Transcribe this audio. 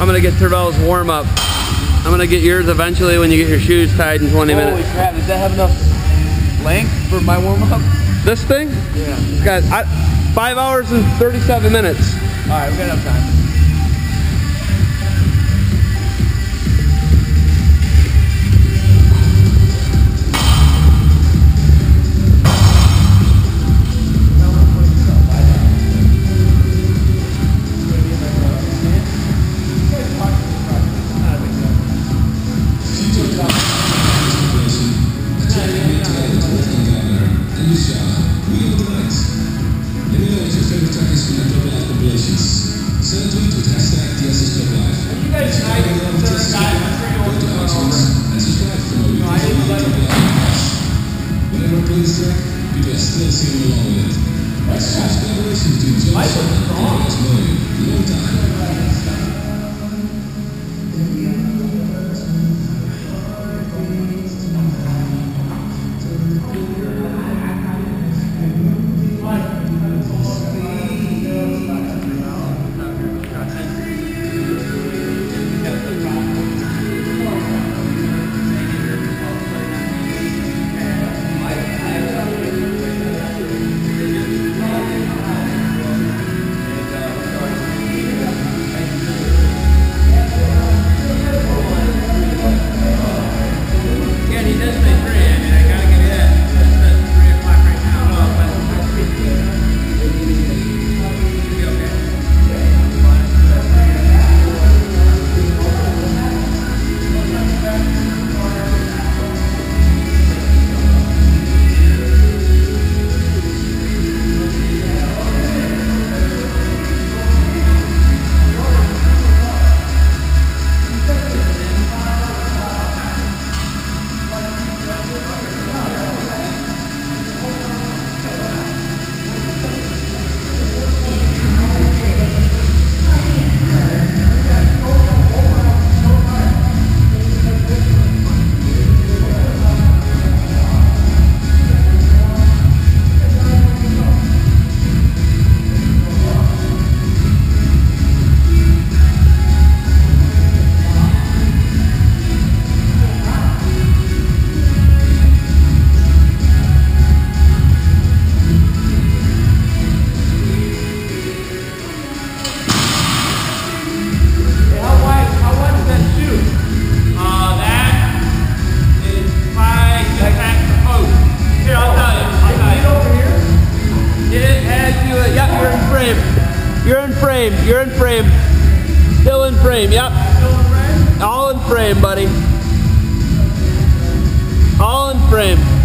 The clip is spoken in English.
I'm gonna get Tervel's warm up. I'm gonna get yours eventually when you get your shoes tied in 20 Holy minutes. crap, does that have enough length for my warm up? This thing? Yeah. It's got I, five hours and 37 minutes. Alright, we got enough time. Yeah, frame. Yep. All in frame, buddy. All in frame.